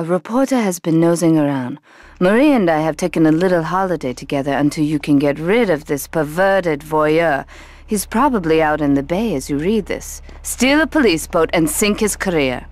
A reporter has been nosing around. Maria and I have taken a little holiday together until you can get rid of this perverted voyeur. He's probably out in the bay as you read this. Steal a police boat and sink his career.